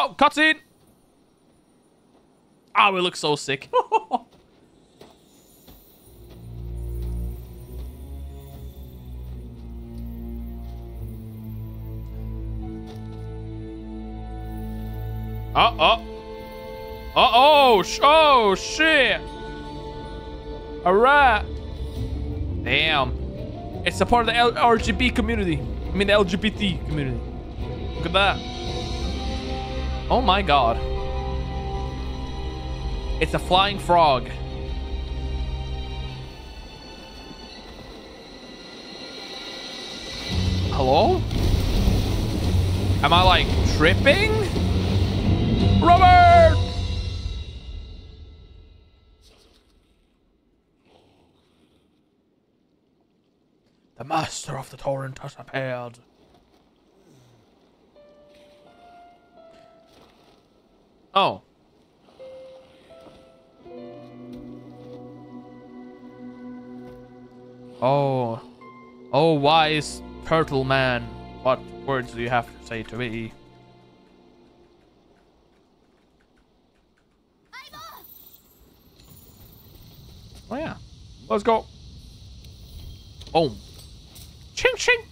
Oh, cutscene. Oh, we look so sick. Uh oh. Uh oh. Sh oh shit. Alright. Damn. It's a part of the L RGB community. I mean the LGBT community. Look at that. Oh my god. It's a flying frog. Hello? Am I like tripping? Robert! The master of the torrent has appeared. Oh. Oh. Oh, wise turtle man. What words do you have to say to me? Oh yeah. Let's go. Boom. Ching ching.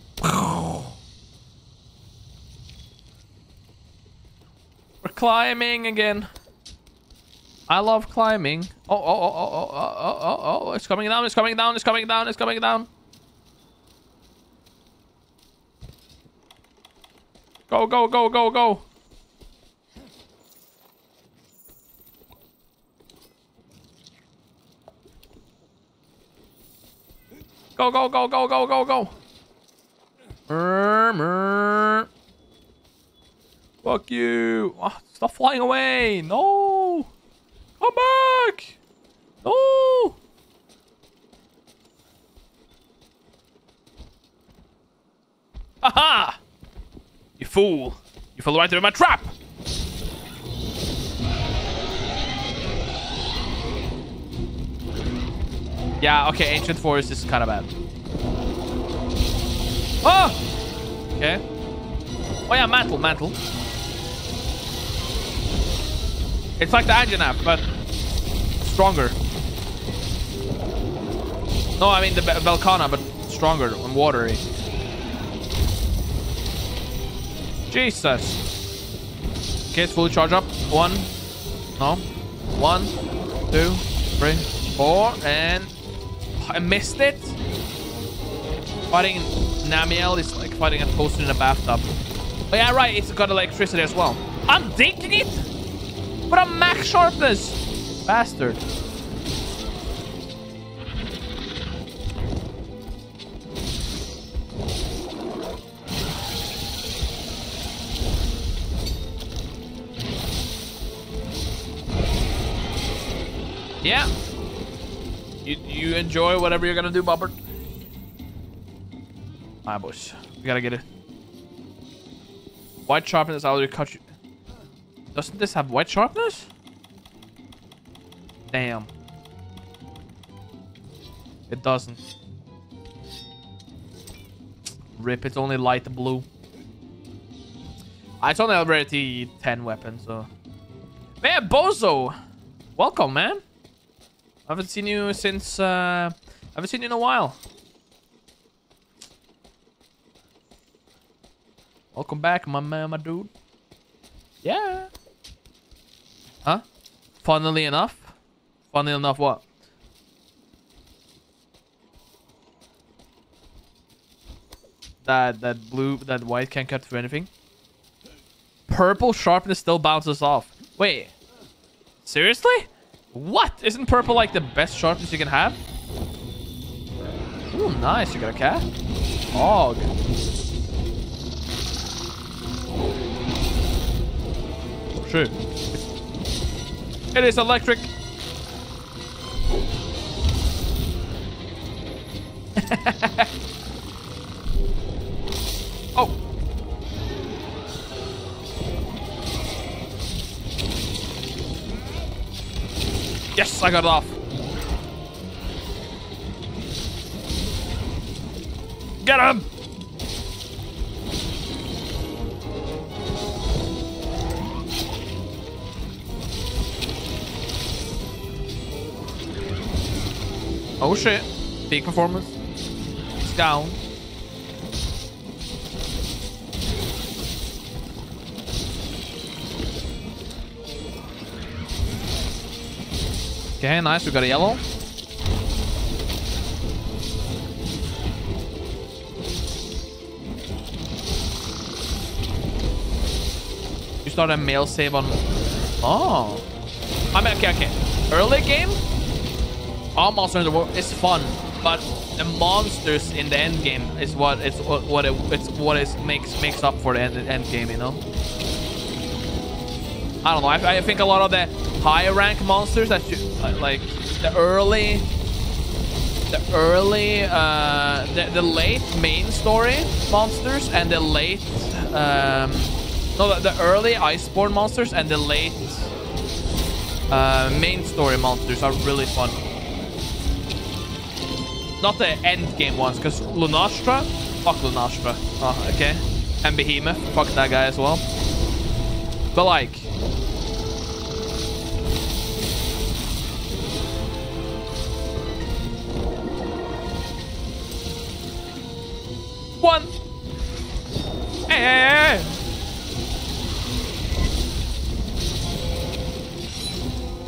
climbing again. I love climbing. Oh oh, oh, oh, oh, oh, oh, oh, oh, oh, it's coming down, it's coming down, it's coming down, it's coming down. Go, go, go, go, go. Go, go, go, go, go, go, go. Fuck you. What? Stop flying away. No. Come back. No. Aha! You fool. You fell right into my trap. Yeah, okay, Ancient Forest is kind of bad. Oh! Okay. Oh yeah, Mantle, Mantle. It's like the Anjanath, but stronger. No, I mean the Velkhana, but stronger and watery. Jesus. Okay, it's fully charged up. One. No. One, two, three, four, and I missed it. Fighting Namielle is like fighting a toaster in a bathtub. Oh yeah, right, it's got electricity as well. I'm dinking it! I'm max sharpness! Bastard. Yeah. You, you enjoy whatever you're gonna do, Bobbert. My boys. We gotta get it. White sharpness, I'll already cut you. Doesn't this have white sharpness? Damn. It doesn't. Rip, it's only light blue. It's only already 10 weapons, so. Man, Bozo! Welcome, man. I haven't seen you since, uh, I haven't seen you in a while. Welcome back, my man, my dude. Yeah. Funnily enough? Funnily enough, what? That, that blue, that white can't cut through anything. Purple sharpness still bounces off. Wait. Seriously? What? Isn't purple like the best sharpness you can have? Ooh, nice. You got a cat? Hog. Shit. It is electric. oh. Yes, I got it off. Get him! Oh shit. Peak performance. It's down. Okay, nice. We got a yellow. You start a mail save on... Oh. I mean, okay, okay. Early game, all monsters in the world is fun, but the monsters in the end game is what it's what, it, it's what it makes makes up for the end, end game, you know. I don't know. I, I think a lot of the higher rank monsters that you like the early the early uh the, the late main story monsters and the late um no the, the early iceborne monsters and the late uh main story monsters are really fun not the end game ones because lunastra fuck lunastra oh okay and behemoth fuck that guy as well but like one. Hey, hey, hey.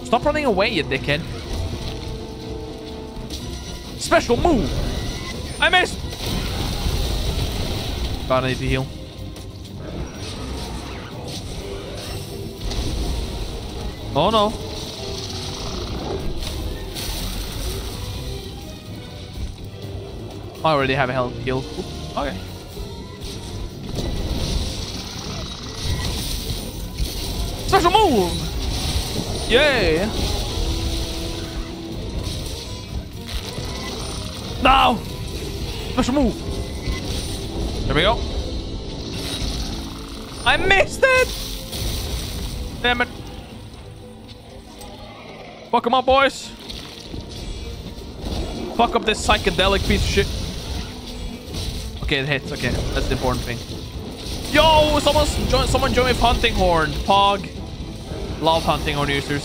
Stop running away, you dickhead. Special move. I missed. God, I need to heal. Oh no. I already have a health heal. Okay. Special move! Yeah! No! Special move! There we go. I missed it! Damn it. Fuck him up, boys. Fuck up this psychedelic piece of shit. Okay, it hits. Okay, that's the important thing. Yo, someone join, someone join with hunting horn. Pog. Love hunting horn users.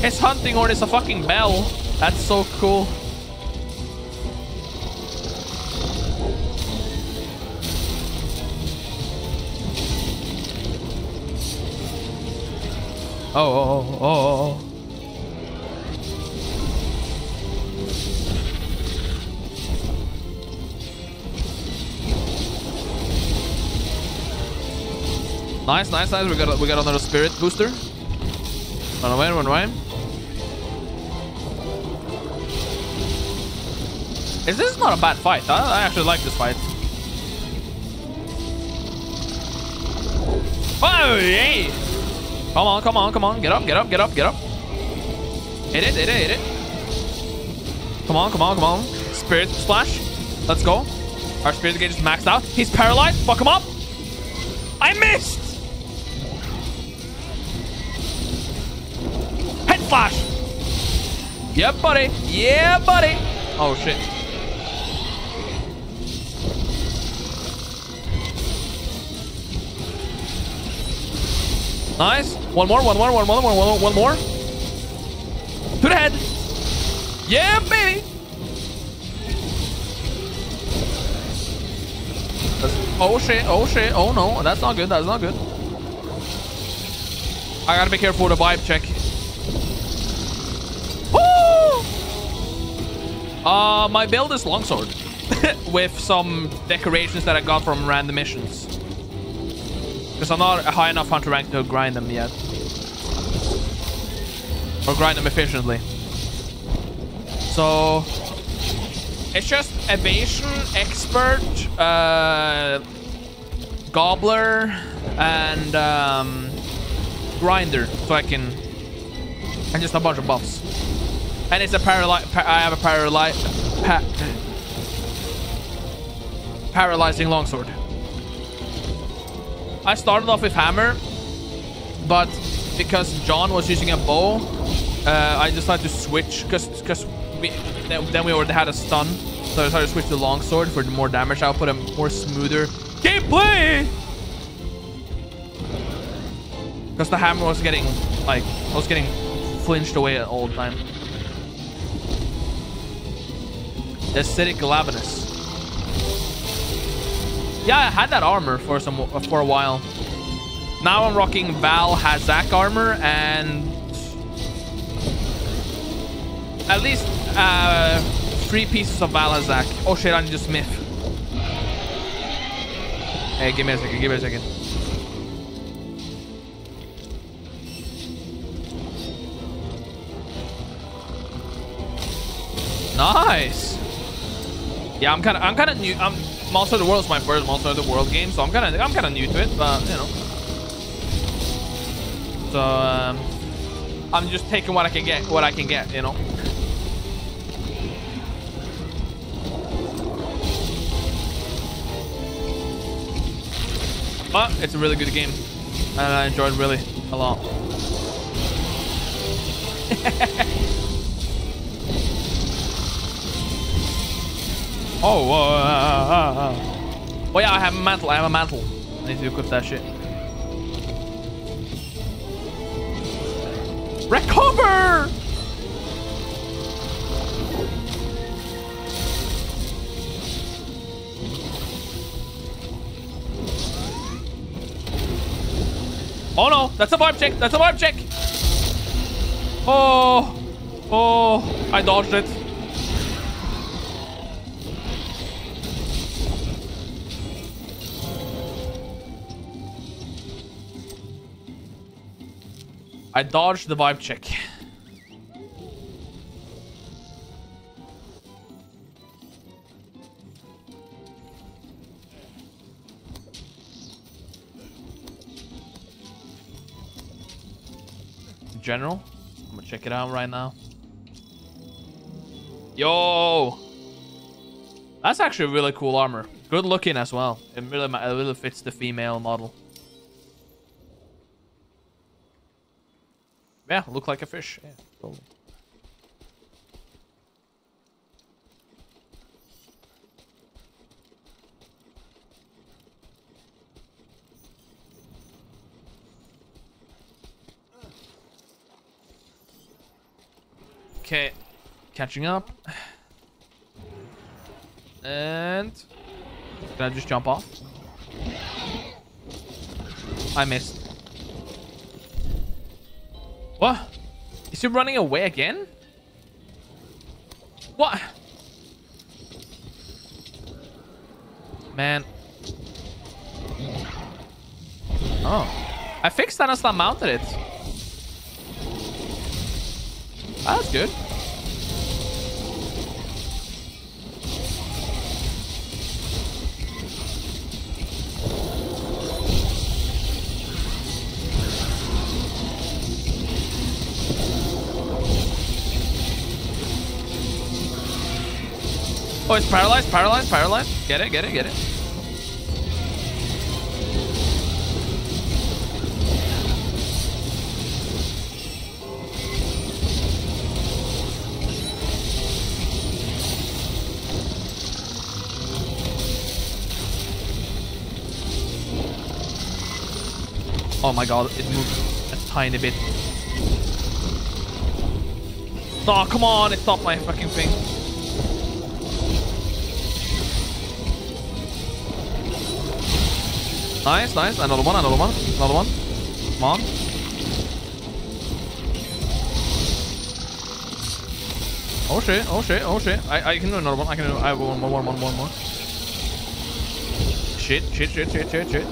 His hunting horn is a fucking bell. That's so cool. Oh, oh, oh, oh, oh. Nice, nice, nice. We got we got another spirit booster. Run away, run away. Is this not a bad fight? Huh? I actually like this fight. Oh, yay! Come on, come on, come on. Get up, get up, get up, get up. Hit it, hit it, hit it. Come on, come on, come on. Spirit splash. Let's go. Our spirit gauge is maxed out. He's paralyzed. Fuck him up. I missed. Head flash. Yeah, buddy. Yeah, buddy. Oh, shit. Nice. One more, one more, one more, one more, one more. To the head. Yeah, baby. Oh shit, oh shit, oh no, that's not good, that's not good. I gotta be careful with the vibe check. Woo! Uh, my build is longsword with some decorations that I got from random missions. Because I'm not high enough hunter rank to grind them yet. Or grind them efficiently. So... It's just evasion, expert, uh, gobbler, and um, grinder. So I can... And just a bunch of buffs. And it's a paralyze... Pa I have a paralyze... Pa paralyzing longsword. I started off with hammer, but because John was using a bow, uh, I decided to switch because we then we already had a stun, so I decided to switch to longsword for more damage output and more smoother gameplay. Because the hammer was getting like I was getting flinched away all the time. The acidic Glavenus. Yeah, I had that armor for some for a while. Now I'm rocking Vaal Hazak armor and at least uh, three pieces of Vaal Hazak. Oh shit, I need a smith. Hey, give me a second, give me a second. Nice. Yeah, I'm kind of, I'm kind of new. I'm Monster of the World is my first Monster of the World game, so I'm kind of, I'm kind of new to it, but you know. So um, I'm just taking what I can get, what I can get, you know. But it's a really good game, and I enjoyed really a lot. Oh, uh, oh yeah, I have a mantle. I have a mantle. I need to equip that shit. Recover! Oh no, that's a vibe check. That's a vibe check. Oh, oh, I dodged it. I dodged the vibe check. General, I'm gonna check it out right now. Yo! That's actually really cool armor. Good looking as well. It really, it really fits the female model. Yeah, look like a fish. Yeah, totally. Okay, catching up. And can I just jump off? I missed. What? Is he running away again? What? Man. Oh. I fixed that and still mounted it. That's good. Oh, it's paralyzed, paralyzed, paralyzed. Get it, get it, get it. Oh my god, it moved a tiny bit. Oh, come on, it stopped my fucking thing. Nice, nice. Another one, another one, another one. Come on. Oh shit, oh shit, oh shit. I, I can do another one. I can do I have one more, one more, one more. Shit, shit, shit, shit, shit, shit.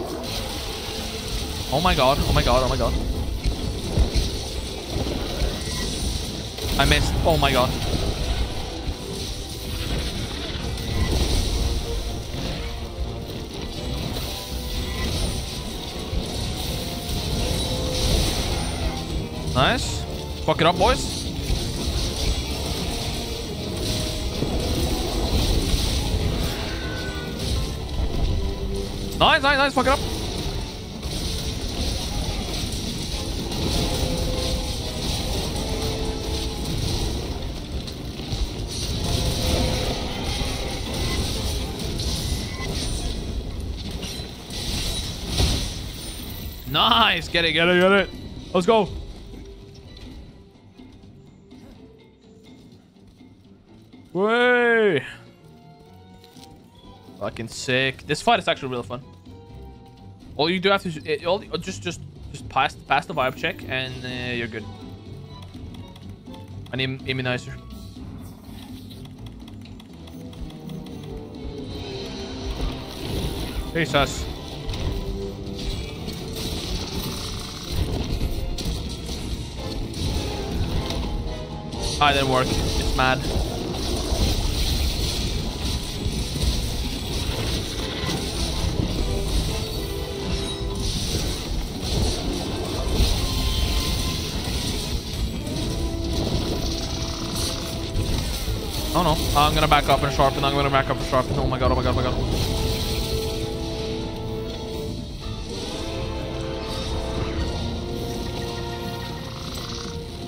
Oh my god, oh my god, oh my god. I missed. Oh my god. Nice. Fuck it up, boys. Nice, nice, nice. Fuck it up. Nice. Get it, get it, get it. Let's go. Way! Fucking sick. This fight is actually really fun. All you do have to it, all, just just just pass pass the vibe check and uh, you're good. An Im immunizer. Jesus. It didn't work. It's mad. Oh no. I'm gonna back up and sharpen. I'm gonna back up and sharpen. Oh my god, oh my god, oh my god.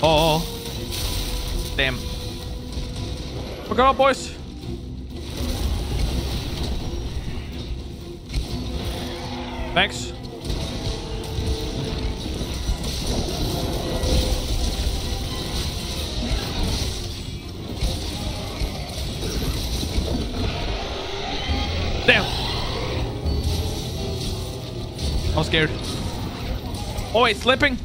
Oh. oh, oh. Damn. Look out, boys. Thanks. Wait, slipping.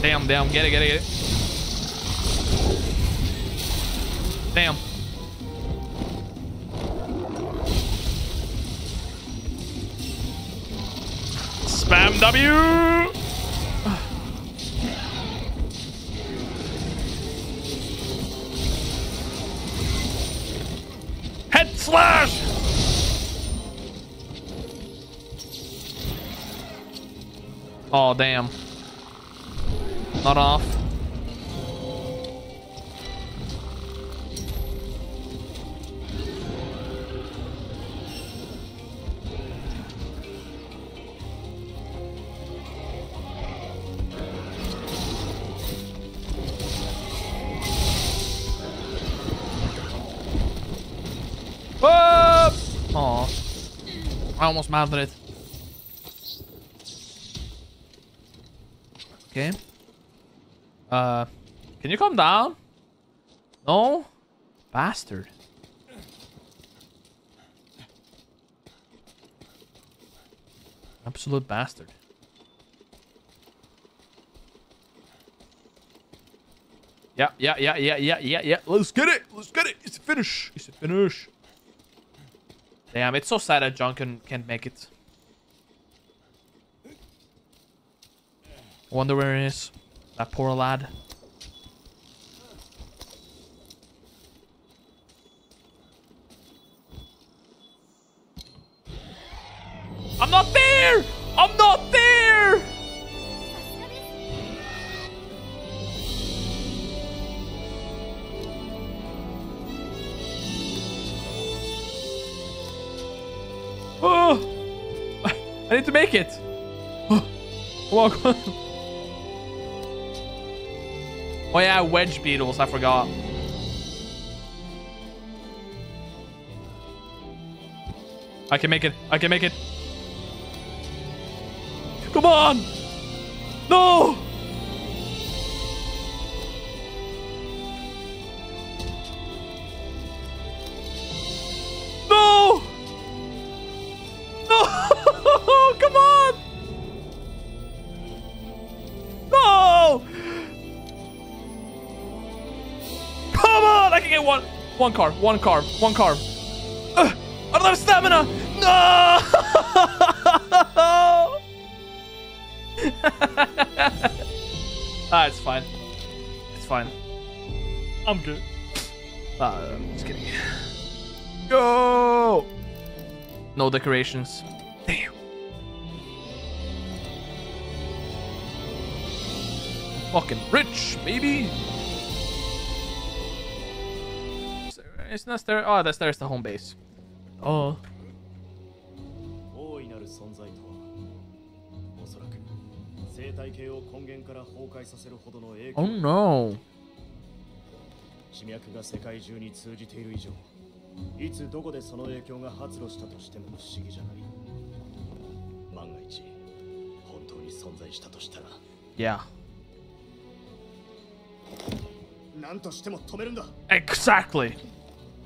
Damn, damn. Get it, get it, get it. Slash! Oh, damn. Not off. Almost mounted. Okay. Uh, can you come down? No? Bastard. Absolute bastard. Yeah, yeah, yeah, yeah, yeah, yeah, yeah. Let's get it. Let's get it. It's a finish. It's a finish. Damn, it's so sad that John can, can't make it. Wonder where he is. That poor lad. I'm not there! I'm not there! Oh! I need to make it! Oh, come on, come on. Oh yeah, wedge beetles, I forgot. I can make it. I can make it. Come on! No! One. One car. One car. One car. Uh, I don't have stamina. No! ah, it's fine. It's fine. I'm good. Uh, I'm just kidding. Go! No decorations. Damn. Fucking rich, baby. It's not there. Oh, that's there's the home base. Oh. 大いなる存在とはおそらく生態系を根源から崩壊させるほどの影響 Oh no. 地脈が世界中に通じている以上いつどこでその影響が発露したとしても不思議じゃない万が一本当に に存在したとしたら Yeah. 何としても止めるんだ Exactly.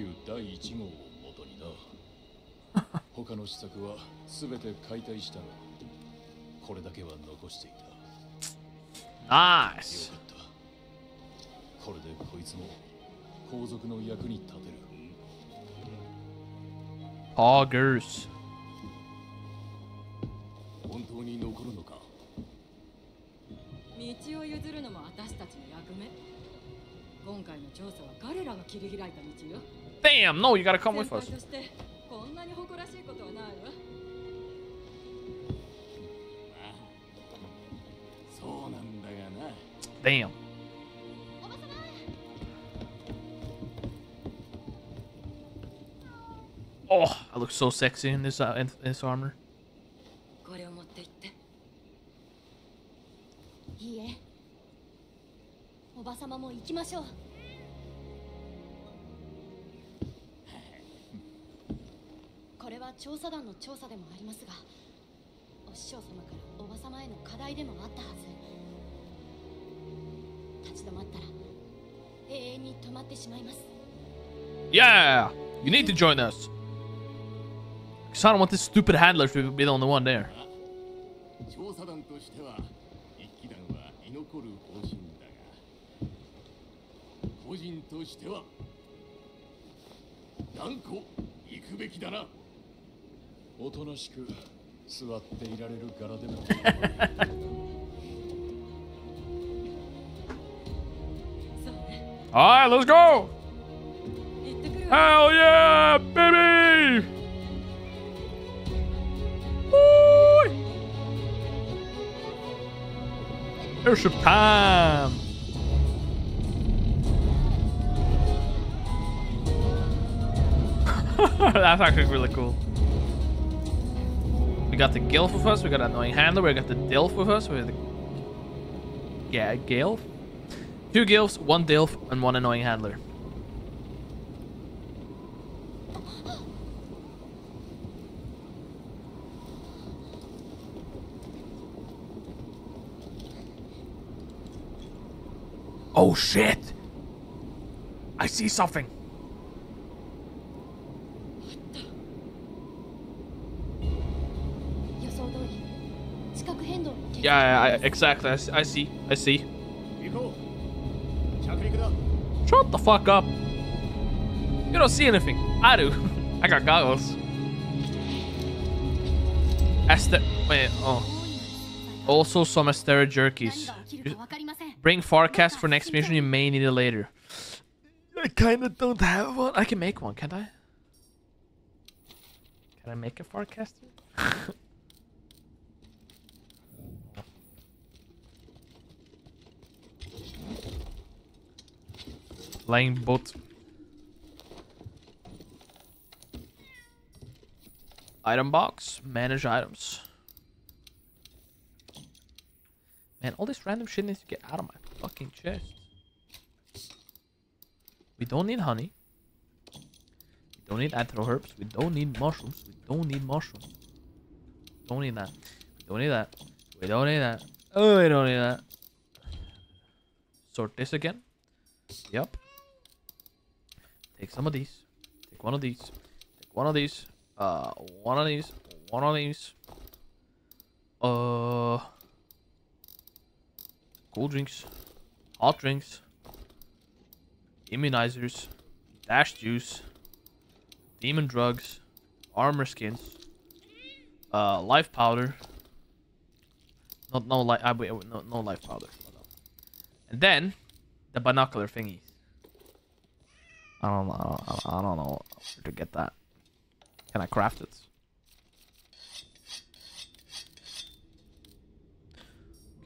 試作気球第1号を元にな。他の試作は全て解体したがこれだけは残していた。よ Nice. かった。これでこいつも皇族の役に立てる。Poggers. 本当に残るのか？道を譲るのも私たちの役目。今回の調査は彼らが切り開いた道よ Damn, no, you gotta come with us. Damn. Oh, I look so sexy in this uh, in this armor. Yeah. 査団の調査でもありますがお師匠様からおばさまへの課題でもあったはず立ち止まったら永遠に止まってしまいます Yeah, you need to join us. Cause I don't want this stupid handler to be the only one there. 調査団としては一機団は居残る方針だが個人としては断固行くべきだな おとなしく座っていられる柄でもそうね All right, let's go. 行ってくるわ Hell yeah, baby! Woo! Airship time! That's actually really cool. Got the Gilf with us, we got an Annoying Handler, we got the Dilf with us, we got the... Yeah, Gilf? Two Gilfs, one Dilf, and one Annoying Handler. Oh shit! I see something. Yeah, I, exactly. I, I see. I see. Shut the fuck up. You don't see anything. I do. I got goggles. Aster- wait, oh. Also some Astera jerkies. Bring forecast for next mission, you may need it later. I kinda don't have one. I can make one, can't I? Can I make a Farcaster? Flying bot. Item box. Manage items. Man, all this random shit needs to get out of my fucking chest. We don't need honey. We don't need anthro herbs. We don't need mushrooms. We don't need mushrooms. Don't need that. We don't need that. We don't need that. Oh, we don't need that. Sort this again. Yep. Take some of these. Take one of these. Take one of these. Uh, one of these. One of these. Uh, cool drinks, hot drinks, immunizers, dash juice, demon drugs, armor skins, uh, life powder. Not no life. I wait, no no life powder. And then the binocular thingies. I don't, I don't, I don't know where to get that. Can I craft it?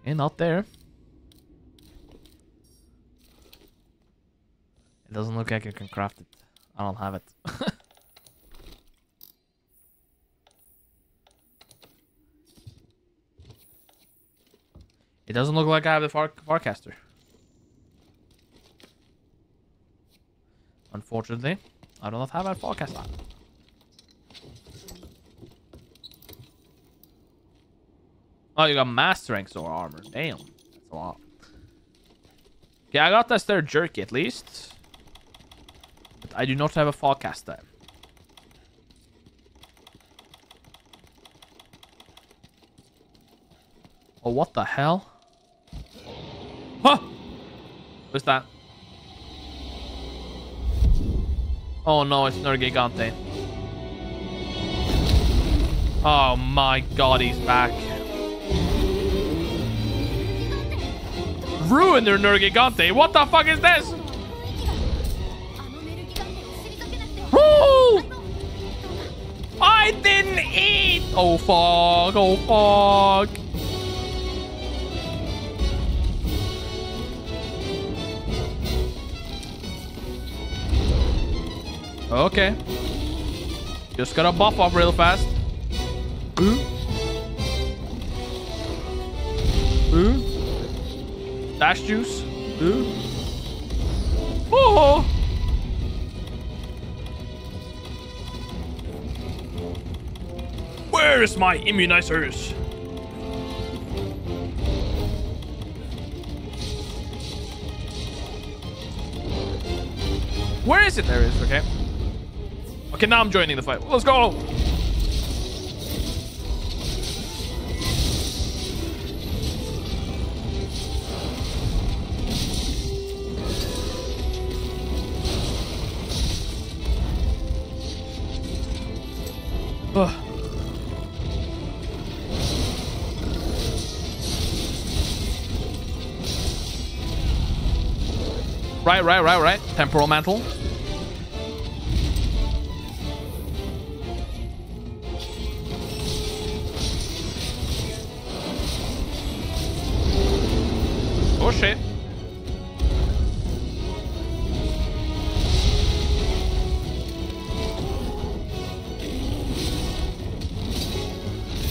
Okay, not there. It doesn't look like I can craft it. I don't have it. it doesn't look like I have the far forecaster. Unfortunately, I do not have a Farcaster. Oh, you got mass strength or armor. Damn. That's a lot. Okay, I got this there jerky at least. But I do not have a Farcaster. Oh, what the hell? Huh! What's that? Oh no, it's Nergigante. Oh my god, he's back. Ruiner Nergigante. What the fuck is this? Woo! I didn't eat! Oh fuck, oh fuck. Okay. Just gotta buff up real fast. Ooh. Ooh. Dash juice. Hmm? Ooh. Oh! Where is my immunizers? Where is it? There it is, okay. Okay, now I'm joining the fight. Let's go! Ugh. Right, right, right, right. Temporal mantle. Shit.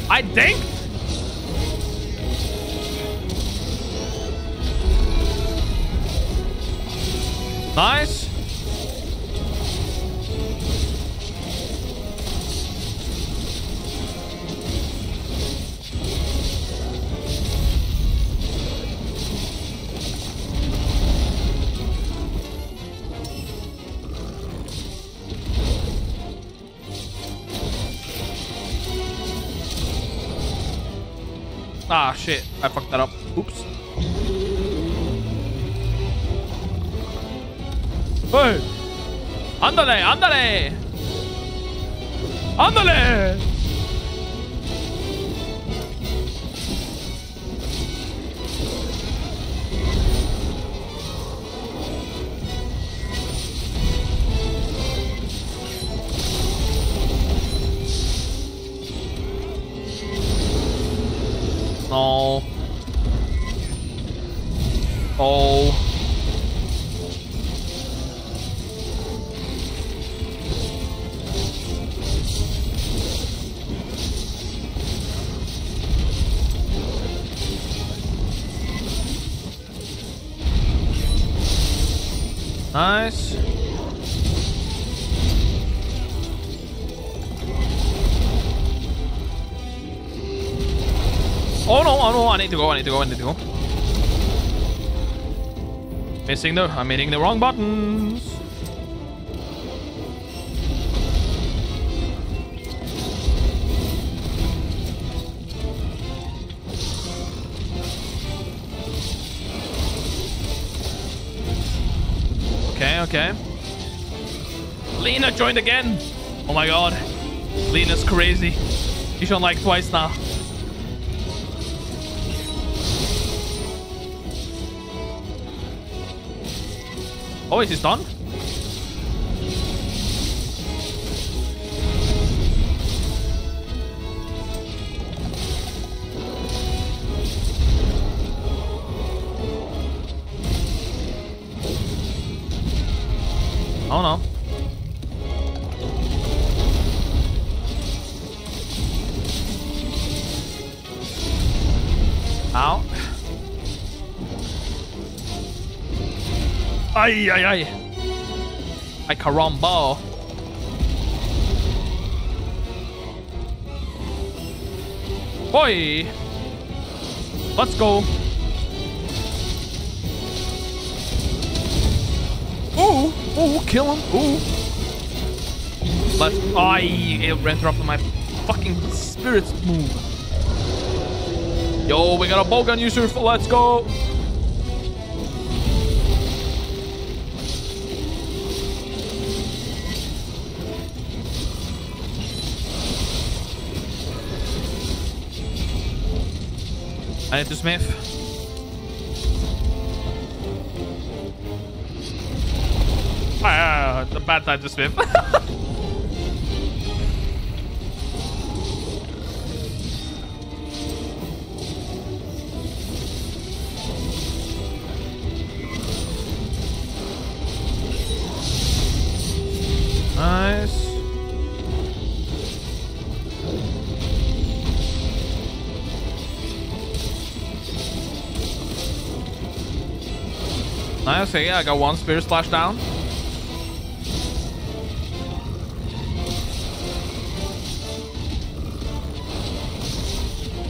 I think. Nice. I fucked that up. Oops. Hey! Ándale, ándale! ¡Ándale! Need to go, I need to go. Missing the, I'm hitting the wrong buttons. Okay, okay. Lena joined again. Oh my god. Lena's crazy. She's on like twice now. Oh, is this done? Ay, ay, ay. Ay, caramba. Boy. Let's go. Ooh, ooh, kill him. Ooh. Let's. I interrupted my fucking spirits move. Yo, we got a bowgun user. Let's go. I need to smith. Ah, the bad time to smith. Okay, I got one spirit splash down.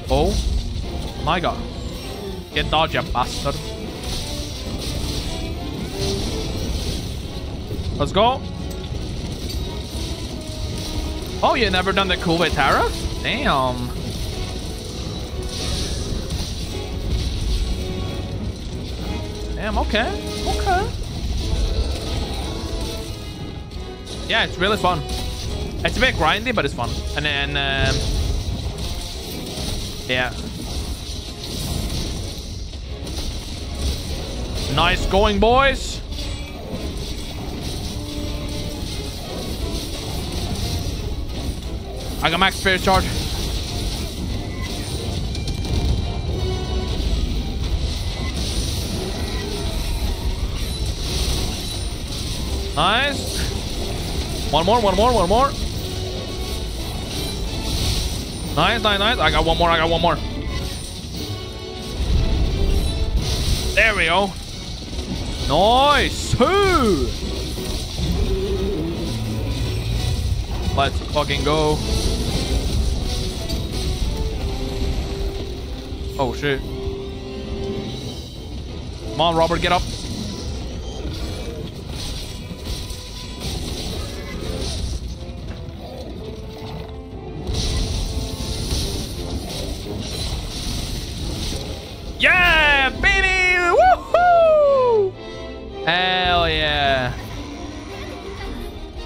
Oh my god. Get dodge, you bastard. Let's go. Oh, you never done the cool way Tara? Damn. Damn. Okay. Yeah, it's really fun. It's a bit grindy, but it's fun. And then, um, yeah. Nice going, boys. I got max spirit charge. Nice. One more, one more, one more. Nice, nice, nice. I got one more, I got one more. There we go. Nice. Ooh. Let's fucking go. Oh shit. Come on, Robert, get up.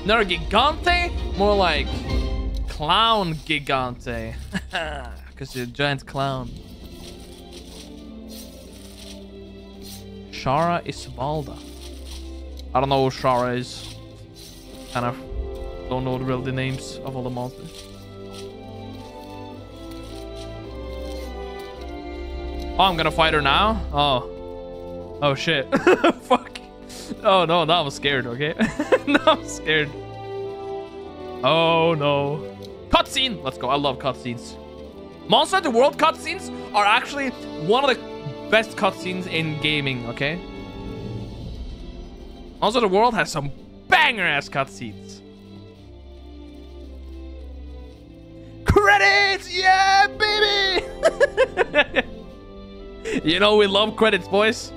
Nergigante, more like clown gigante. Because you're a giant clown. Shara Ishvalda. I don't know who Shara is. Kind of don't know the real the names of all the monsters. Oh, I'm gonna fight her now? Oh. Oh shit. Fuck. Oh no, now I'm scared, okay? I'm scared. Oh no. Cutscene! Let's go. I love cutscenes. Monster Hunter World cutscenes are actually one of the best cutscenes in gaming, okay? Monster Hunter World has some banger ass cutscenes. Credits! Yeah, baby! you know we love credits, boys.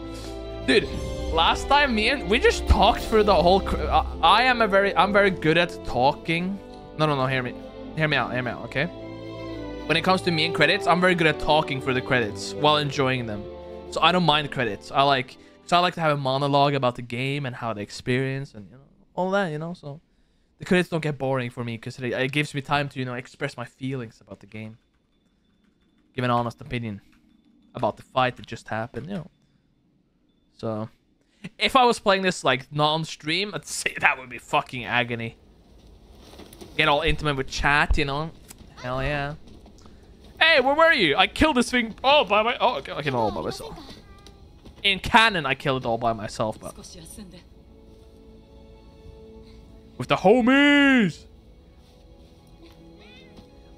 Dude, last time me and we just talked for the whole. I, uh, I am a very, I'm very good at talking. No, no, no. Hear me, hear me out, hear me out. Okay. When it comes to me and credits, I'm very good at talking for the credits while enjoying them. So I don't mind credits. I like, so I like to have a monologue about the game and how the experience and you know all that. You know, so the credits don't get boring for me because it, it gives me time to you know express my feelings about the game, give an honest opinion about the fight that just happened, you know. So, if I was playing this like not on stream, I'd say that would be fucking agony. Get all intimate with chat, you know? Hell yeah. Hey, where were you? I killed this thing all by my- Oh, okay, killed it all by myself. In canon, I killed it all by myself, but... With the homies!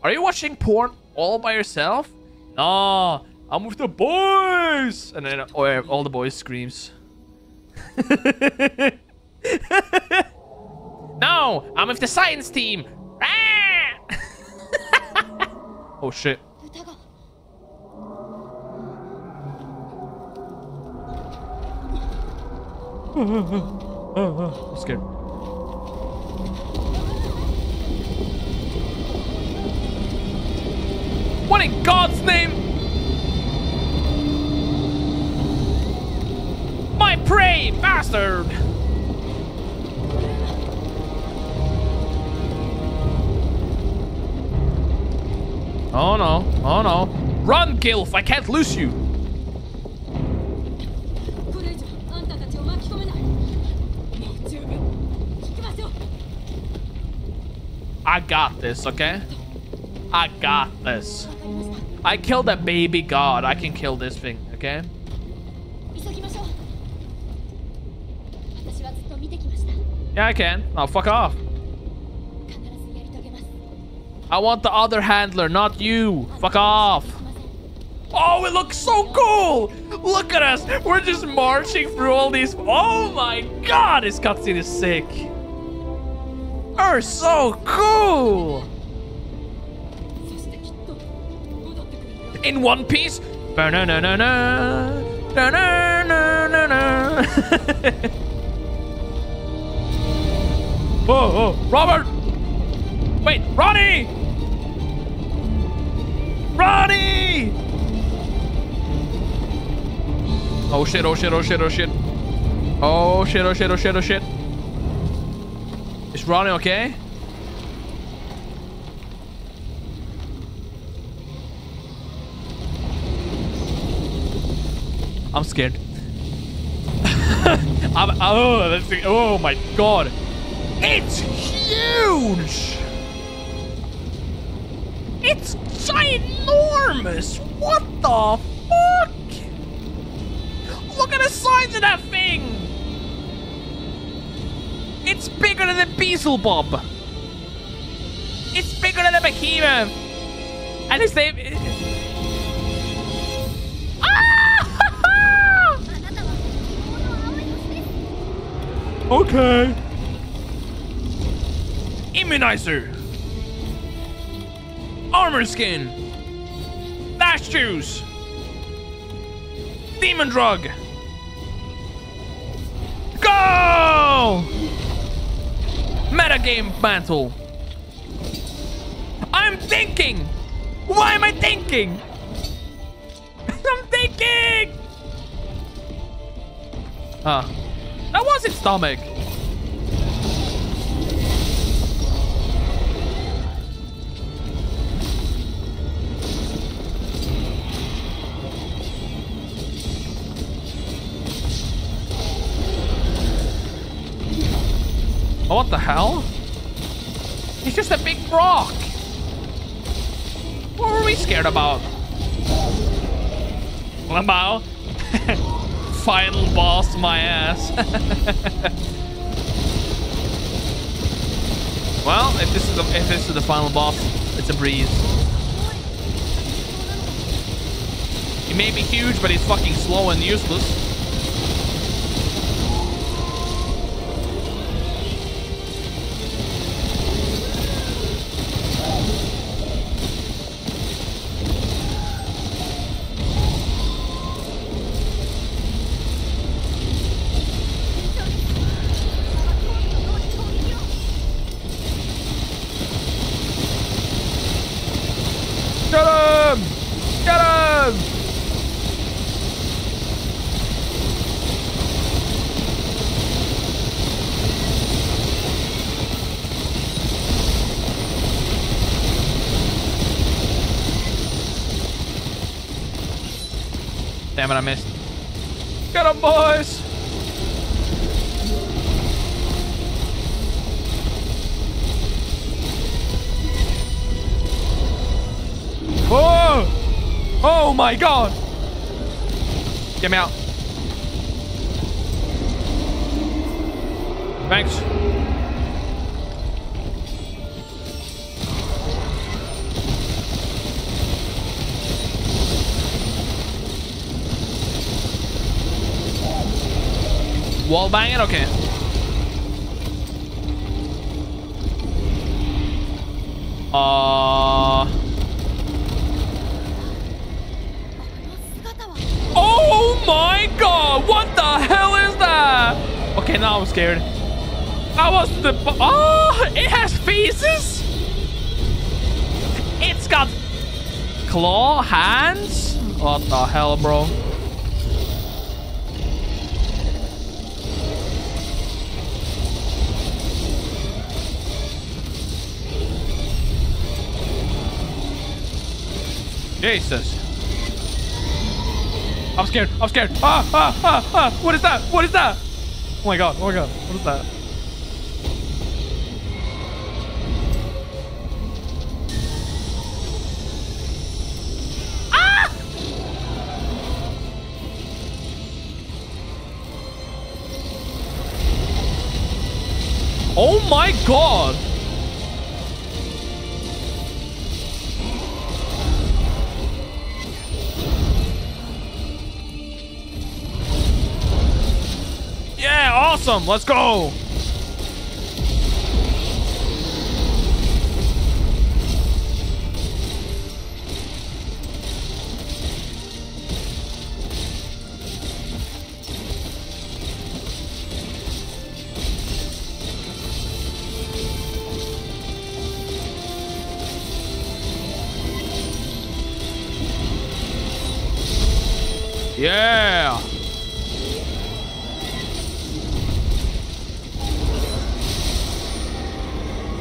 Are you watching porn all by yourself? Nah, I'm with the boys! And then oh, all the boys screams. no, I'm with the science team. Ah! oh shit. I'm scared. What in God's name? my prey, bastard! Oh no, oh no. Run, Gilf, I can't lose you! I got this, okay? I got this. I killed a baby god. I can kill this thing, okay? Yeah, I can. Now fuck off. I want the other handler, not you. Fuck off. Oh, it looks so cool. Look at us. We're just marching through all these. Oh my god, this cutscene is sick. We're so cool. In one piece. No, no, no, no, no. No, no, no, no, no oh, oh, Robert! Wait, Ronnie! Ronnie! Oh shit, oh shit, oh shit, oh shit. Oh shit, oh shit, oh shit, oh shit. Is Ronnie okay? I'm scared. I'm, oh, oh my god. It's huge! It's ginormous! What the fuck? Look at the size of that thing! It's bigger than the Beezlebub! It's bigger than the Behemoth! And it's the... Ah! okay. Immunizer. Armor skin. Flash juice. Demon drug. Go! Metagame mantle. I'm thinking. Why am I thinking? I'm thinking. Ah, that was its stomach. Oh, what the hell? He's just a big rock. What were we scared about? About final boss my ass. well, if this is the, if this is the final boss, it's a breeze. He may be huge, but he's fucking slow and useless. Damn it, I missed. Get him, boys! Oh! Oh my god! Get me out. Thanks. Wall bang it? Okay. Uh... Oh my god! What the hell is that? Okay, now I'm scared. I was the... Oh! It has faces? It's got claw hands? What the hell, bro? Jesus. I'm scared. I'm scared. Ah, ah, ah, ah. What is that? What is that? Oh my god. Oh my god. What is that? Ah! Oh my god. Awesome. Let's go.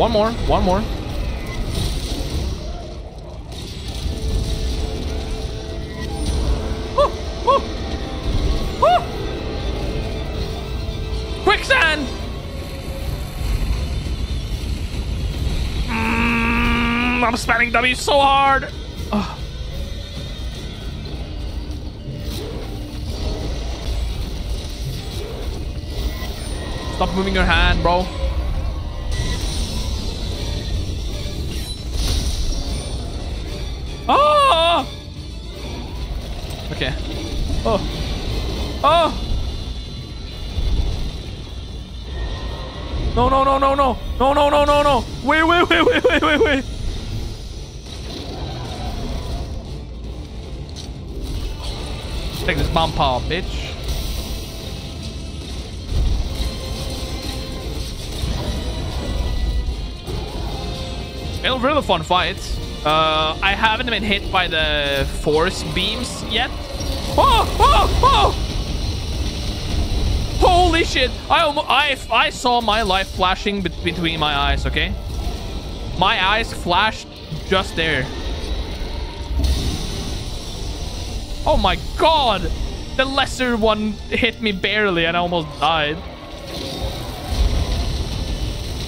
One more. One more. Quicksand! Mm, I'm spamming W so hard. Stop moving your hand, bro. Oh. Oh! No, no, no, no, no. No, no, no, no, no. Wait, wait, wait, wait, wait, wait, wait. Take this bomb power, bitch. It was really fun fight. Uh, I haven't been hit by the force beams yet. Oh, oh, oh! Holy shit! I I I saw my life flashing be between my eyes. Okay, my eyes flashed just there. Oh my god! The lesser one hit me barely and I almost died.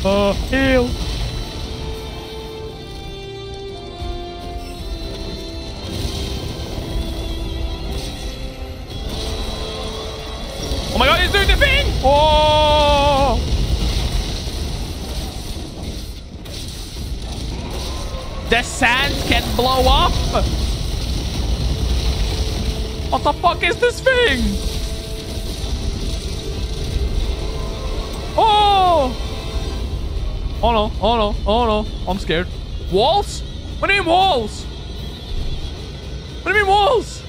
Uh, heal. Oh my god, he's doing the thing! Oh! The sand can blow up! What the fuck is this thing? Oh! Oh no, oh no, oh no. I'm scared. Walls? What do you mean walls? What do you mean walls?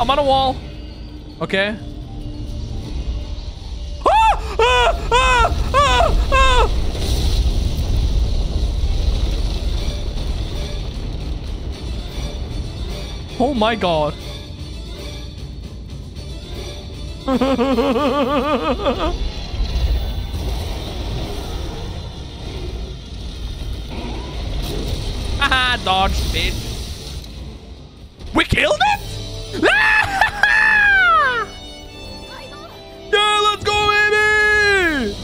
I'm on a wall. Okay. Oh my god. Haha, dodge, bitch. We killed it? yeah, let's go, baby!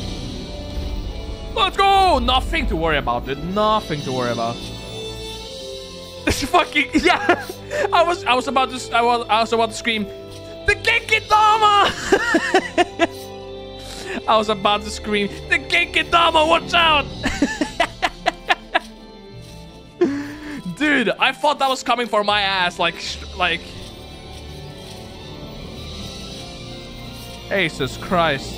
Let's go! Nothing to worry about, dude. Nothing to worry about. This fucking yeah. I was I was about to I was I was about to scream, the Genkidama! I was about to scream, the Genkidama, watch out! Dude, I thought that was coming for my ass, like, like. Jesus Christ.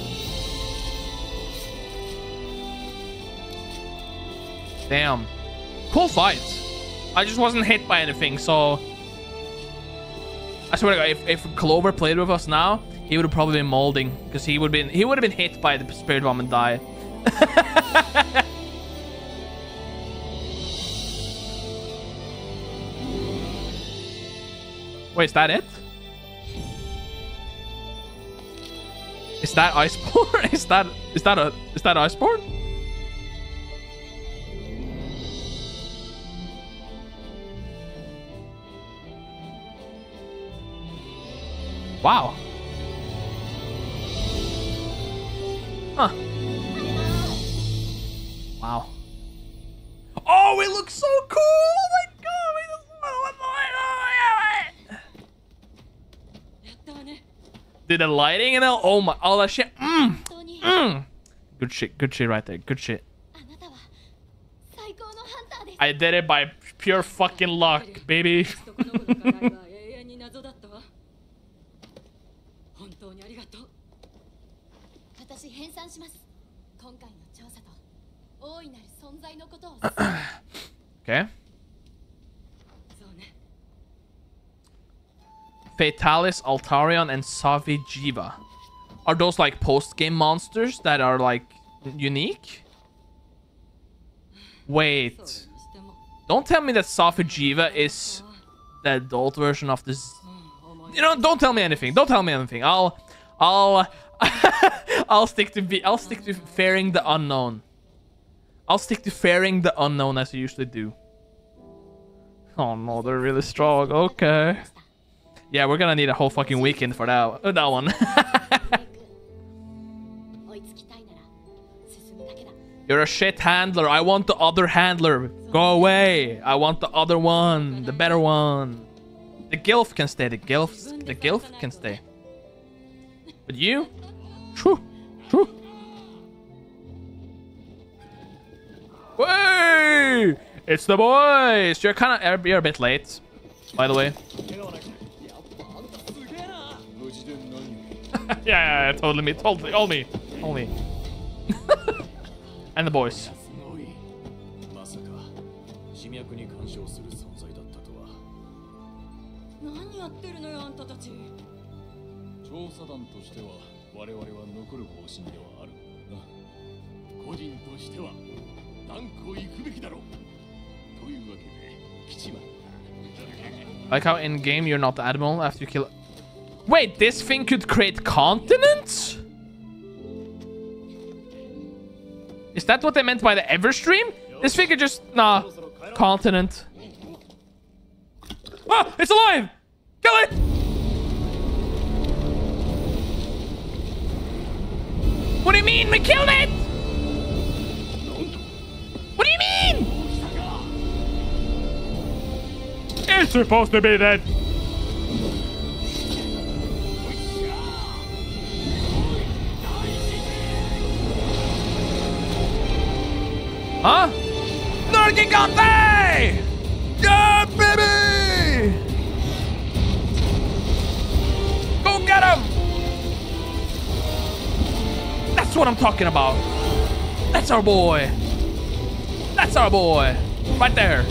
Damn. Cool fight. I just wasn't hit by anything, so... I swear to God, if, if Clover played with us now, he would have probably been molding. Because he would been he would have been hit by the Spirit Bomb and die. Wait, is that it? Is that Iceborne? is that is that a is that Iceborne? Wow. Huh. Wow. Oh, it looks so cool! Oh my god! Oh, did the lighting and all? Oh my, all that shit. Mmm. Mmm. Good shit, good shit right there. Good shit. I did it by pure fucking luck, baby. 私編纂します今回の調査と大いなる存在のことを okay Fatalis, Alatreon, and Safi'jiiva. Are those like post-game monsters that are like unique? Wait. Don't tell me that Safi'jiiva is the adult version of this. You know, don't tell me anything. Don't tell me anything. I'll, I'll, I'll stick to be. I'll stick to faring the unknown. I'll stick to faring the unknown as I usually do. Oh no, they're really strong. Okay. Yeah, we're gonna need a whole fucking weekend for that uh, that one. You're a shit handler. I want the other handler. Go away. I want the other one. The better one. The gilf can stay. The gilf. The gilf can stay. But you? Whew. Hey! It's the boys! You're kind of you're a bit late, by the way. yeah, yeah, yeah, totally me, totally, all me, all me. and the boys. すごいまさか死脈に干渉する存在だったとは何やってるのよあんたたち調査団としては我々は残る方針ではあるんだが個人としては断固行くべきだろうというわけで来ちまった Like how in game you're not the admiral after you kill. Wait, this thing could create continents? Is that what they meant by the Everstream? This thing could just nah continent. Ah, it's alive! Kill it! What do you mean we killed it? What do you mean? It's supposed to be dead. Huh? Nergigante! What I'm talking about. That's our boy. That's our boy. Right there.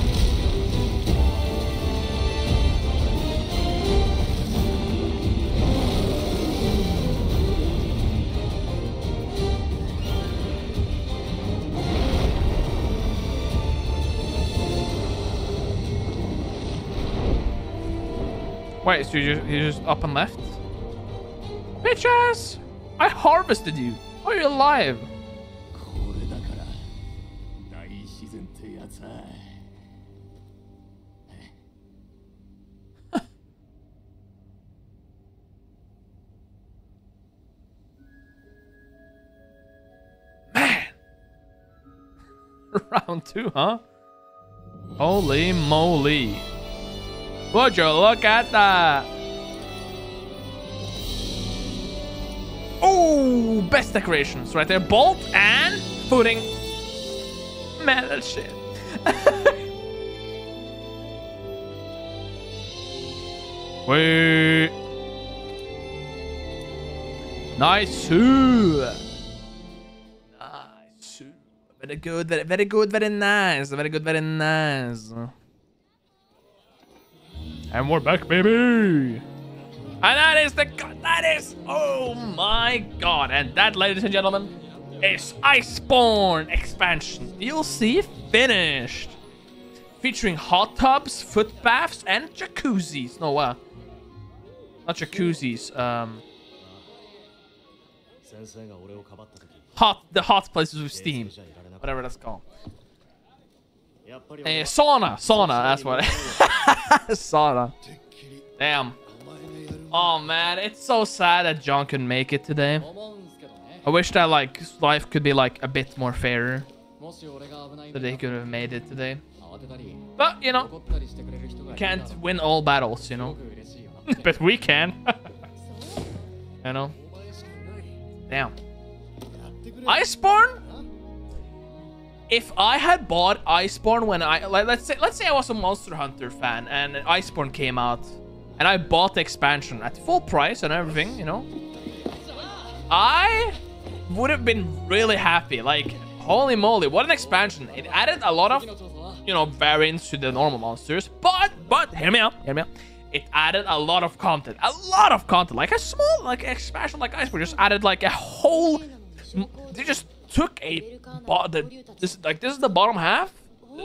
Wait, so you just, you just up and left? Bitches! I harvested you. Are you alive? Man! Round two, huh? Holy moly. Would you look at that? Best decorations right there. Bolt and footing. Man, that shit. Wait. Nice. Nice. Very good. Very, very good. Very nice. Very good. Very nice. And we're back, baby. And that is the... That is... Oh my god. And that, ladies and gentlemen, is Iceborne expansion. You'll see finished. Featuring hot tubs, foot baths, and jacuzzis. No, uh... Not jacuzzis. Um... Hot... The hot places with steam. Whatever that's called. Uh, eh, sauna, sauna, that's what. sauna. Damn. Oh man, it's so sad that John couldn't make it today. I wish that like life could be like a bit more fairer. That they could have made it today. But you know, you can't win all battles, you know. but we can. you know. Damn. Iceborne? If I had bought Iceborne when I like let's say let's say I was a Monster Hunter fan and Iceborne came out and I bought the expansion at full price and everything, you know. I would have been really happy. Like, holy moly, what an expansion. It added a lot of you know, variants to the normal monsters. But, but, hear me out, hear me out. It added a lot of content, a lot of content, like a small, like expansion, like Iceberg, just added like a whole. They just took a, the, this, like this is the bottom half.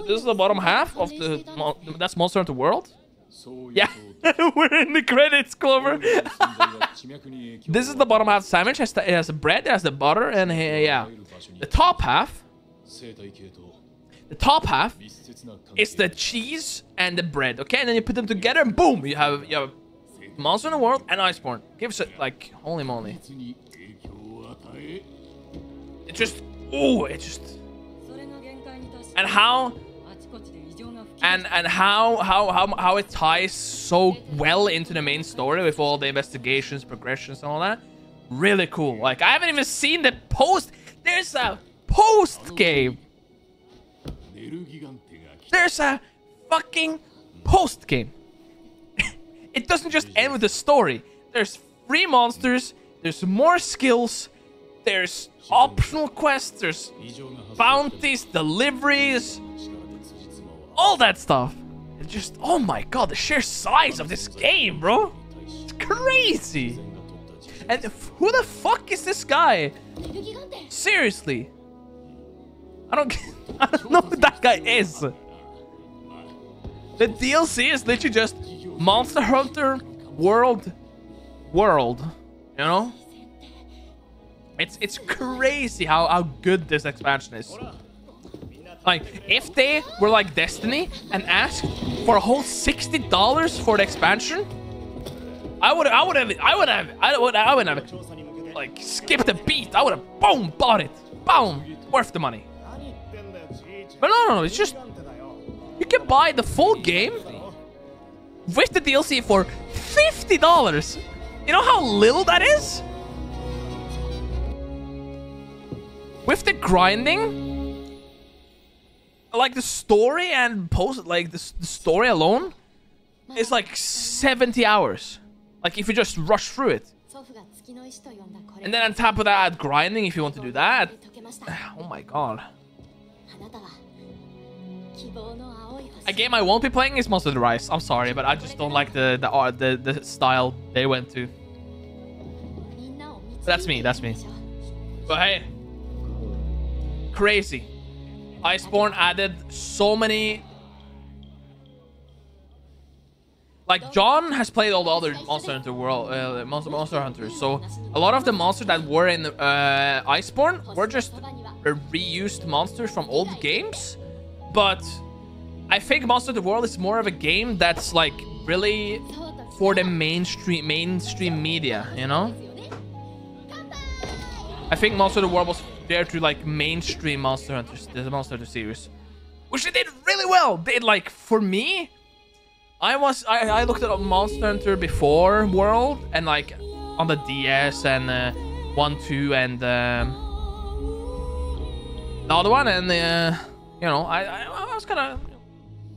This is the bottom half of the, that's Monster Hunter World. Yeah, we're in the credits, Clover. this is the bottom half sandwich. It has the bread, it has the butter, and uh, yeah. The top half... The top half is the cheese and the bread, okay? And then you put them together and boom! You have, you have Monster in the World and Iceborne. Gives it, like, holy moly. It just... Oh, it just... And how and and how how how how it ties so well into the main story with all the investigations, progressions, and all that. Really cool. Like I haven't even seen the post. There's a post game. There's a fucking post game. it doesn't just end with the story. There's three monsters. There's more skills. There's optional quests. There's bounties, deliveries all that stuff. And just, oh my god, the sheer size of this game, bro. It's crazy. And who the fuck is this guy? Seriously. I don't, I don't know who that guy is. The DLC is literally just Monster Hunter World World. You know? It's it's crazy how, how good this expansion is. Like, if they were like Destiny and asked for a whole sixty dollars for the expansion, I would, I would have, I would have, I would, I would have, like, skipped the beat. I would have, boom, bought it, boom, worth the money. But no, no, no, it's just you can buy the full game with the DLC for fifty dollars. You know how little that is? With the grinding, like the story and post like the, the story alone is like 70 hours like if you just rush through it and then on top of that grinding if you want to do that oh my god a game I won't be playing is Monster Rise. I'm sorry, but I just don't like the the art, the, the style they went to. But that's me. That's me. But hey, crazy. Iceborne added so many... Like, John has played all the other Monster Hunter world, uh, Monster, Monster Hunters, so a lot of the monsters that were in uh, Iceborne were just reused monsters from old games, but I think Monster Hunter World is more of a game that's, like, really for the mainstream mainstream media, you know? I think Monster Hunter World was there to like mainstream Monster Hunter, the Monster Hunter series, which they did really well. They like for me, I was I, I looked at Monster Hunter before World and like on the DS and uh, one, two, and um, the other one, and uh, you know I I, I was kind of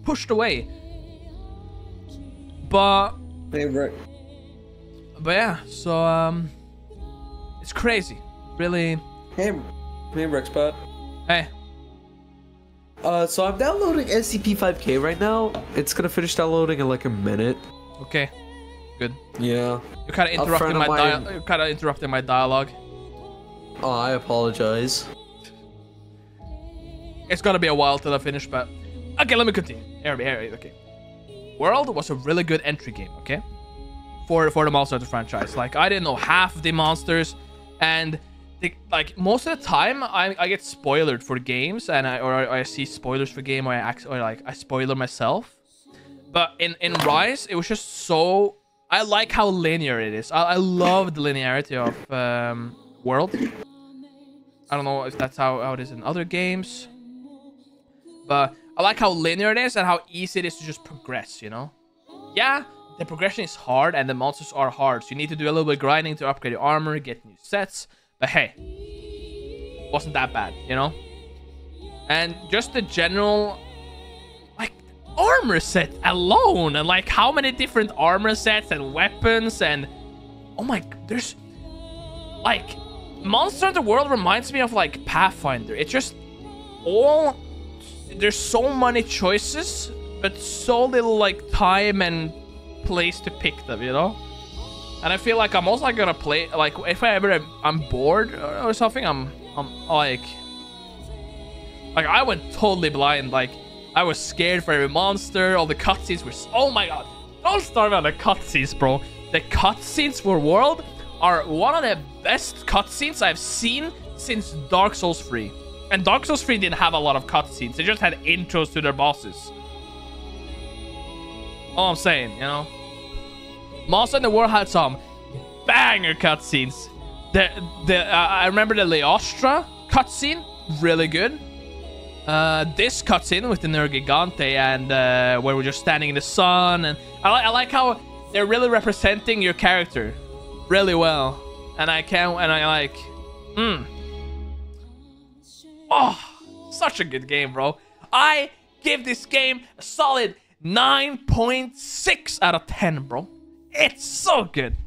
pushed away, but Favorite. but yeah, so um, It's crazy. Really. Hey, hey Rexbot. Hey. Uh, so I'm downloading SCP-5K right now. It's gonna finish downloading in like a minute. Okay. Good. Yeah. You're kind of interrupting my dia- mine- You're kind of interrupting my dialogue. Oh, I apologize. It's gonna be a while till I finish, but okay. Let me continue. Here, here, here, okay. World was a really good entry game. Okay. For for the Monster Hunter franchise, like I didn't know half of the monsters, and like most of the time I, I get spoiled for games, and I or I, see spoilers for game, or I act, or like I spoiler myself. But in in Rise, it was just so. I like how linear it is. I, I love the linearity of um, World. I don't know if that's how, how it is in other games. But I like how linear it is and how easy it is to just progress, you know? Yeah, the progression is hard and the monsters are hard. So you need to do a little bit grinding to upgrade your armor, get new sets. But hey, wasn't that bad, you know? And just the general, like, armor set alone. And like how many different armor sets and weapons and... Oh my, there's... Like, Monster Hunter World reminds me of like Pathfinder. It's just all there's so many choices, but so little like time and place to pick them, you know? And I feel like I'm also gonna play like if I ever I'm bored or, or something, I'm I'm like like I went totally blind. Like I was scared for every monster. All the cutscenes were oh my god! Don't start on the cutscenes, bro. The cutscenes for World are one of the best cutscenes I've seen since Dark Souls 3. And Dark Souls 3 didn't have a lot of cutscenes. They just had intros to their bosses. All I'm saying, you know. Monster in the World had some banger cutscenes. The the uh, I remember the Leostra cutscene, really good. Uh, this cutscene with the Nergigante and uh, where we're just standing in the sun, and I, li- I like how they're really representing your character really well, and I can't and I like, hmm. Oh, such a good game, bro. I give this game a solid 9.6 out of 10, bro. It's so good.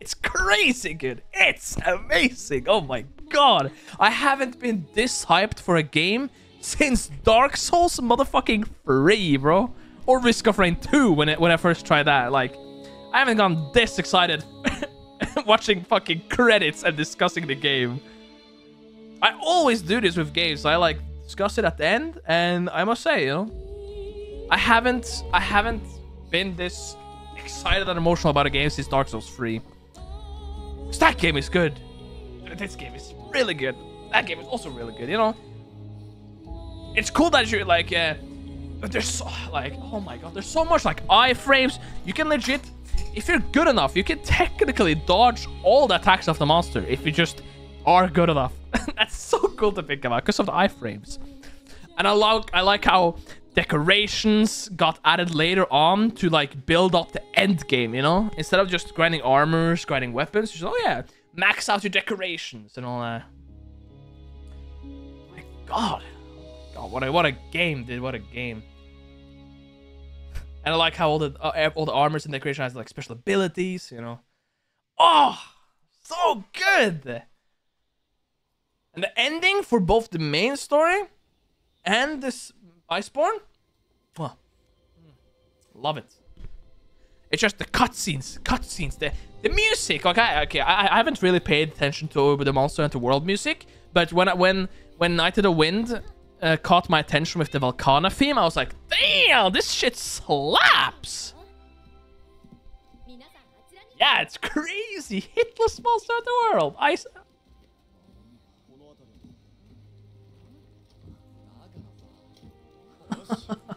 It's crazy good. It's amazing. Oh my god. I haven't been this hyped for a game since Dark Souls motherfucking 3, bro. Or Risk of Rain 2 when, it, when I first tried that. Like, I haven't gone this excited watching fucking credits and discussing the game. I always do this with games. I like discuss it at the end, and I must say, you know, I haven't, I haven't been this excited and emotional about a game since Dark Souls 3. 'Cause that game is good. This game is really good. That game is also really good. You know, it's cool that you're like, uh, there's so like, oh my god, there's so much like iframes. You can legit, if you're good enough, you can technically dodge all the attacks of the monster if you just are good enough. That's so cool to think about because of the iframes. And I like I like how decorations got added later on to like build up the end game, you know? Instead of just grinding armors, grinding weapons, just oh yeah, max out your decorations and all that. My god. God, what a what a game, dude. What a game. And I like how all the uh, all the armors and decorations has like special abilities, you know. Oh, so good. And the ending for both the main story and this Iceborne, love it. It's just the cutscenes, cutscenes, the the music. Okay, okay, I, I haven't really paid attention to the Monster Hunter World music, but when I, when when Night of the Wind uh, caught my attention with the Velkhana theme, I was like, damn, this shit slaps. Yeah, it's crazy. Hitless Monster Hunter World. I.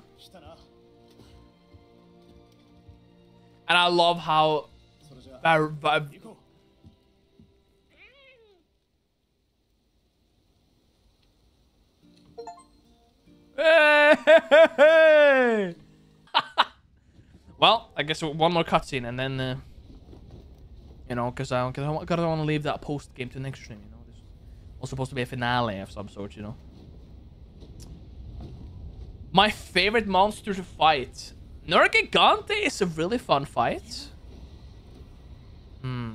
And I love how Hey! well, I guess one more cutscene and then, uh, you know, because I, cause I, don't want to leave that post game to the next stream, you know. This was supposed to be a finale of some sort, you know. My favorite monster to fight Nergigante is a really fun fight. Hmm.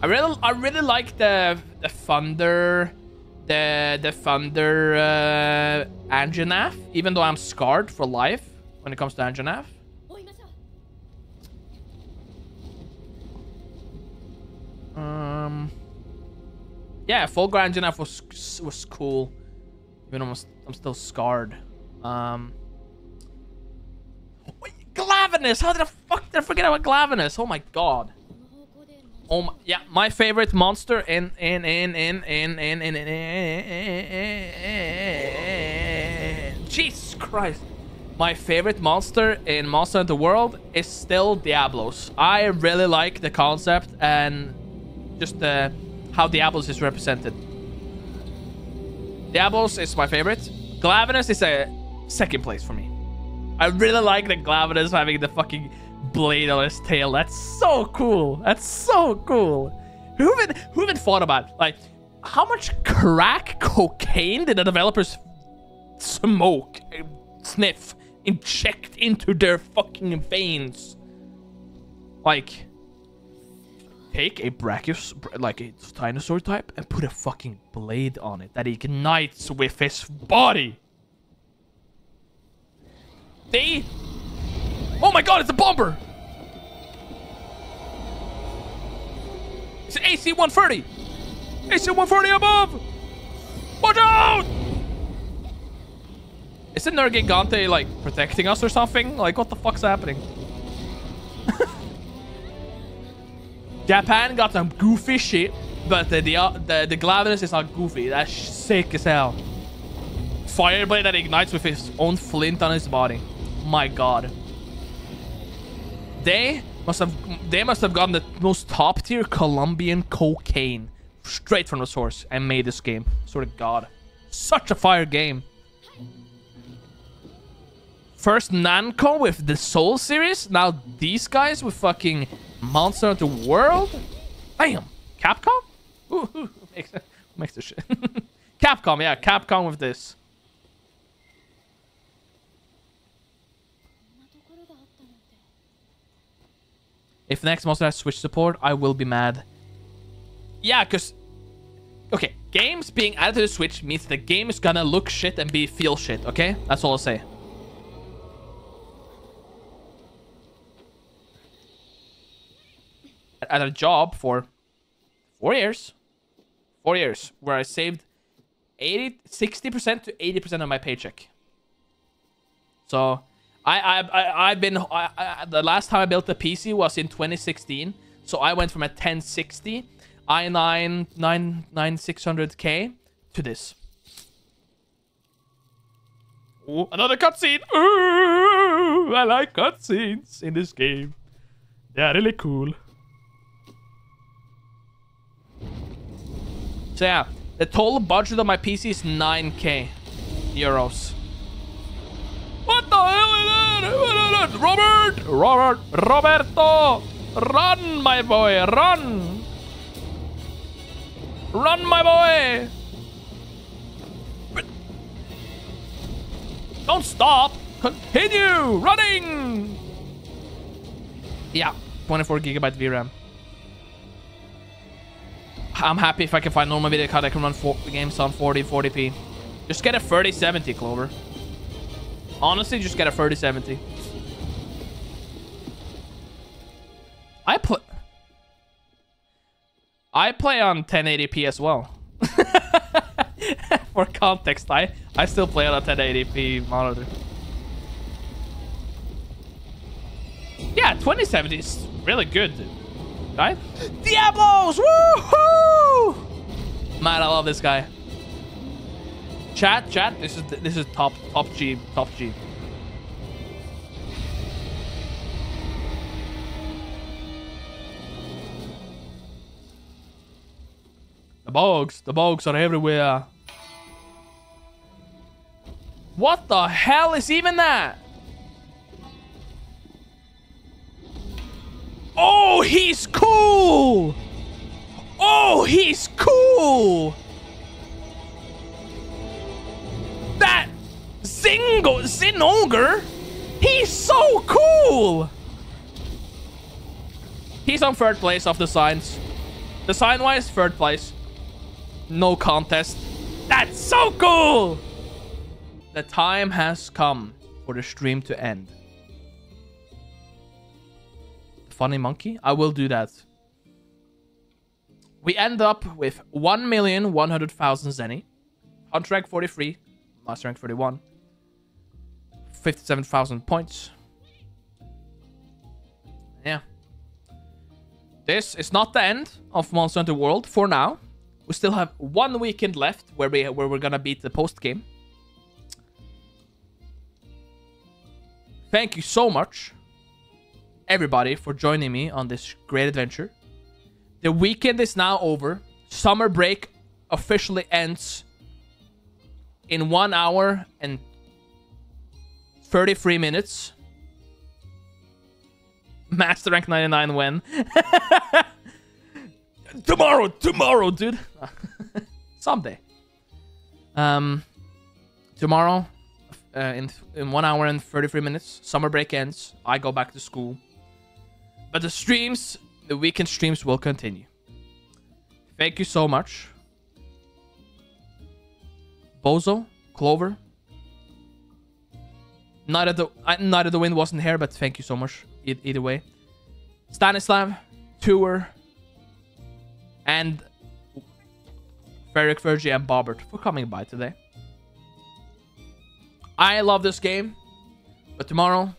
I really, I really like the the thunder, the the thunder uh, Anjanath. Even though I'm scarred for life when it comes to Anjanath. Um yeah, Fulgur Anjanath was was cool. Even almost, I'm still scarred. Um, Glavenus. How the fuck did I forget about Glavenus? Oh my god. Oh my, yeah, my favorite monster in in in in in in in. in, Jesus Christ. My favorite monster in Monster Hunter World is still Diablos. I really like the concept and just the. Uh, how Diablos is represented. Diablos is my favorite. Glavenus is a second place for me. I really like the Glavenus having the fucking blade on his tail. That's so cool. That's so cool. Who even who even thought about like how much crack cocaine did the developers smoke, sniff, inject into their fucking veins? Like take a Brachios, like a dinosaur type, and put a fucking blade on it that ignites with his body. They. Oh my god, it's a bomber! It's an AC 130! AC 130 above! Watch out! Isn't Nergigante like protecting us or something? Like, what the fuck's happening? Japan got some goofy shit, but the the uh, the, the Glavenus is not goofy. That's sick as hell. Fireblade that ignites with his own flint on his body. My god. They must have they must have gotten the most top tier Colombian cocaine straight from the source and made this game. Sort of god. Such a fire game. First Namco with the Soul series. Now these guys with fucking Monster Hunter World? Damn. Capcom? Ooh, makes, makes the shit. Capcom, yeah, Capcom with this. If next Monster has Switch support, I will be mad. Yeah, because... Okay, games being added to the Switch means the game is gonna look shit and be feel shit, okay? That's all I'll say. Had a job for four years. Four years, where I saved 80, 60% to 80% of my paycheck. So I I I I've been I, I, the last time I built a PC was in 2016. So I went from a 1060 i9 9 9600K to this. Ooh, another cutscene. Ooh, I like cutscenes in this game. They are really cool. So yeah, the total budget of my PC is 9k euros. What the hell is that? Robert! Robert! Roberto! Run, my boy! Run! Run, my boy! Don't stop! Continue running! Yeah, 24 gigabyte VRAM. I'm happy if I can find normal video card I can run four games on 40, 40p. Just get a 3070, Clover. Honestly, just get a 3070. I play... I play on 1080p as well. For context, I, I still play on a 1080p monitor. Yeah, 2070 is really good, right? Diablos! Woohoo! Man, I love this guy. Chat, chat. This is this is top top G, top G. The bugs, the bugs are everywhere. What the hell is even that? Oh, he's cool! Oh, he's cool! That Zingo Zinogre, he's so cool! He's on third place of the signs. Design-wise, third place. No contest. That's so cool! The time has come for the stream to end. Funny monkey? I will do that. We end up with 1,100,000 zenny. Hunter rank 43. Master rank 31. 57,000 points. Yeah. This is not the end of Monster Hunter World for now. We still have one weekend left where we where we're gonna beat the post game. Thank you so much, everybody, for joining me on this great adventure. The weekend is now over. Summer break officially ends in one hour and 33 minutes. Master rank 99 when? tomorrow, tomorrow, dude. Someday. Um, tomorrow, uh, in in one hour and 33 minutes, summer break ends. I go back to school. But the streams, the weekend streams will continue. Thank you so much. Bozo, Clover. Night of the uh, Night of the Wind wasn't here, but thank you so much. Either way, Stanislav, Tour, and Ferric Virgie and Bobbert for coming by today. I love this game, but tomorrow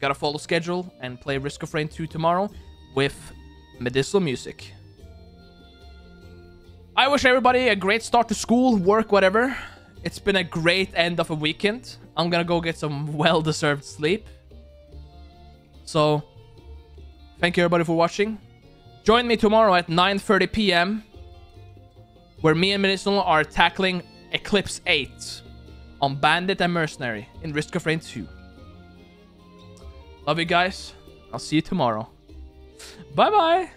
gotta follow schedule and play Risk of Rain 2 tomorrow with medicinal music. I wish everybody a great start to school, work, whatever. It's been a great end of a weekend. I'm gonna go get some well-deserved sleep. So, thank you everybody for watching. Join me tomorrow at 9.30 p.m. Where me and Medicinal are tackling Eclipse 8 on Bandit and Mercenary in Risk of Rain 2. Love you guys. I'll see you tomorrow. Bye-bye.